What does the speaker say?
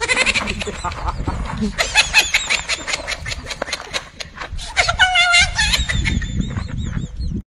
Ha ha ha ha!